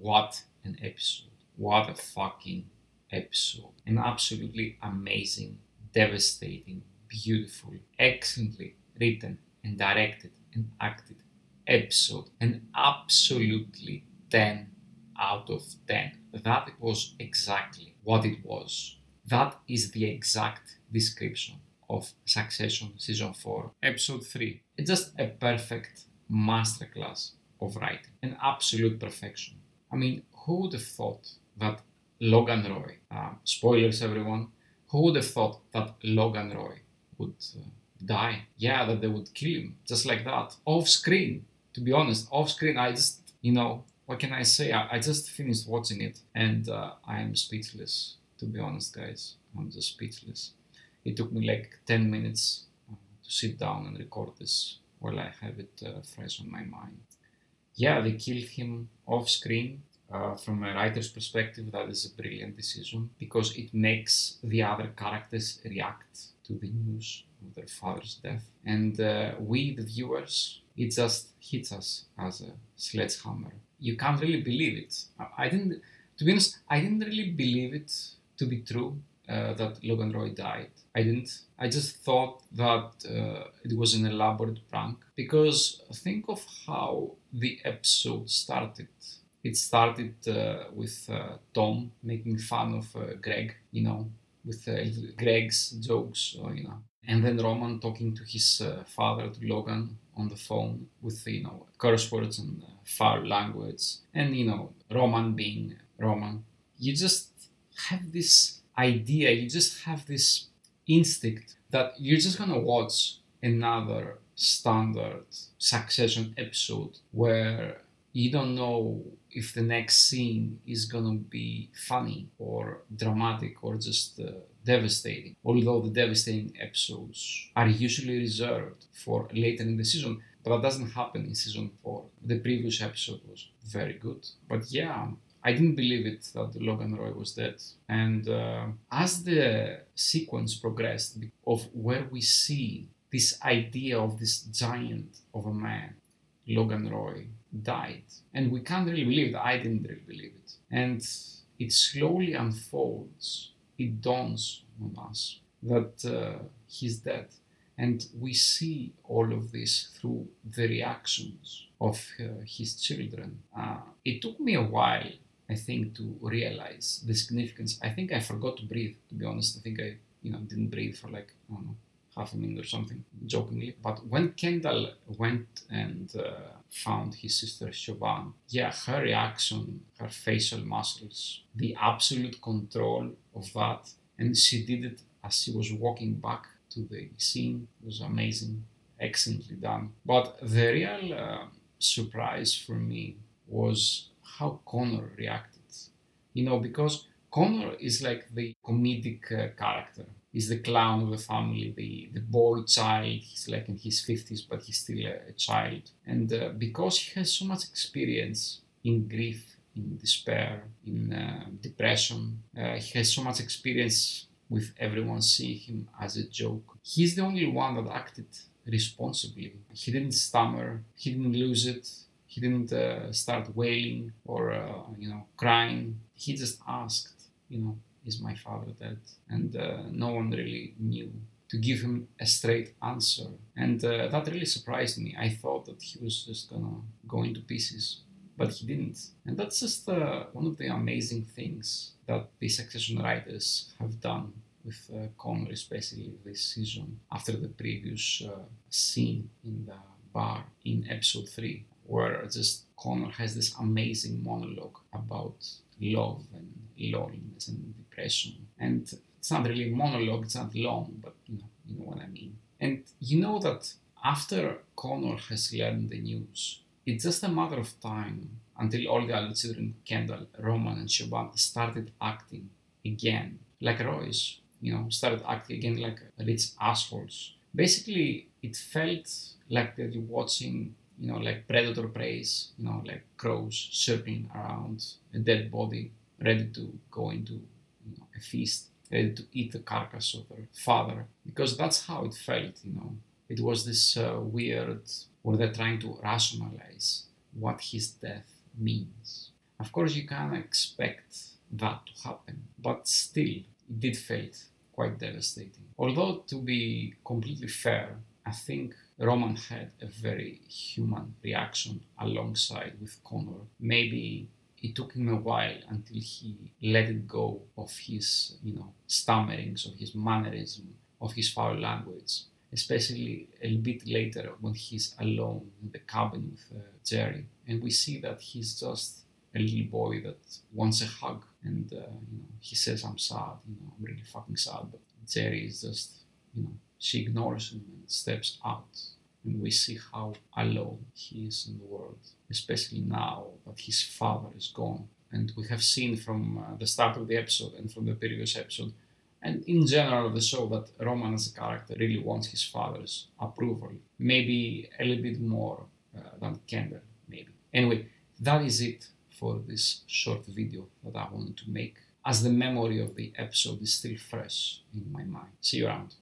what an episode. What a fucking episode. An absolutely amazing, devastating, beautiful, excellently written and directed and acted episode. An absolutely 10 out of 10. That was exactly what it was. That is the exact description of Succession Season 4, Episode 3. It's just a perfect masterclass of writing, an absolute perfection. I mean, who would have thought that Logan Roy, uh, spoilers everyone, who would have thought that Logan Roy would uh, die? Yeah, that they would kill him just like that, off screen. To be honest, off screen, I just, you know, what can I say? I, I just finished watching it and uh, I am speechless. To be honest, guys, I'm just speechless. It took me like 10 minutes uh, to sit down and record this while I have it uh, fresh on my mind. Yeah, they killed him off screen. Uh, from a writer's perspective, that is a brilliant decision because it makes the other characters react to the news of their father's death. And uh, we, the viewers, it just hits us as a sledgehammer. You can't really believe it. I, I didn't, to be honest, I didn't really believe it to be true uh, that Logan Roy died. I didn't. I just thought that uh, it was an elaborate prank because think of how the episode started. It started uh, with uh, Tom making fun of uh, Greg, you know, with uh, Greg's jokes, you know, and then Roman talking to his father, to Logan, on the phone with you know curse words and foul language, and you know Roman being Roman. You just have this idea, you just have this instinct that you're just gonna watch another standard succession episode where you don't know if the next scene is gonna be funny or dramatic or just uh, devastating. Although the devastating episodes are usually reserved for later in the season, but that doesn't happen in season four. The previous episode was very good, but yeah, I didn't believe it that Logan Roy was dead. And uh, as the sequence progressed of where we see this idea of this giant of a man, Logan Roy, died. And we can't really believe it. I didn't really believe it. And it slowly unfolds. It dawns on us that uh, he's dead. And we see all of this through the reactions of uh, his children. Uh, it took me a while I think, to realize the significance. I think I forgot to breathe, to be honest. I think I, you know, didn't breathe for like, I don't know, half a minute or something, jokingly. But when Kendall went and uh, found his sister Siobhan, yeah, her reaction, her facial muscles, the absolute control of that, and she did it as she was walking back to the scene was amazing, excellently done. But the real uh, surprise for me was how Connor reacted. You know, because Connor is like the comedic uh, character. He's the clown of the family, the, the boy child. He's like in his 50s, but he's still a, a child. And uh, because he has so much experience in grief, in despair, in uh, depression, uh, he has so much experience with everyone seeing him as a joke. He's the only one that acted responsibly. He didn't stammer, he didn't lose it, he didn't uh, start wailing or uh, you know crying. He just asked, you know, is my father dead? And uh, no one really knew to give him a straight answer. And uh, that really surprised me. I thought that he was just gonna go into pieces, but he didn't. And that's just uh, one of the amazing things that the succession writers have done with uh, Connor, especially this season, after the previous uh, scene in the bar in episode 3 where just Connor has this amazing monologue about love and loneliness and depression. And it's not really a monologue, it's not long, but you know, you know what I mean. And you know that after Connor has learned the news, it's just a matter of time until all the other children, Kendall, Roman, and Siobhan, started acting again like Roys, you know, started acting again like rich assholes. Basically, it felt like that you're watching you know, like predator preys, you know, like crows circling around a dead body, ready to go into you know, a feast, ready to eat the carcass of their father, because that's how it felt, you know. It was this uh, weird, where they're trying to rationalize what his death means. Of course, you can't expect that to happen, but still, it did felt quite devastating. Although, to be completely fair, I think Roman had a very human reaction alongside with Connor. Maybe it took him a while until he let it go of his, you know, stammerings, of his mannerism, of his foul language. Especially a bit later when he's alone in the cabin with uh, Gerri, and we see that he's just a little boy that wants a hug, and uh, you know he says, "I'm sad," you know, I'm really fucking sad. But Gerri is just, you know, she ignores him and steps out and we see how alone he is in the world, especially now that his father is gone. And we have seen from uh, the start of the episode and from the previous episode, and in general of the show, that Roman as a character really wants his father's approval, maybe a little bit more uh, than Kendall, maybe. Anyway, that is it for this short video that I wanted to make, as the memory of the episode is still fresh in my mind. See you around.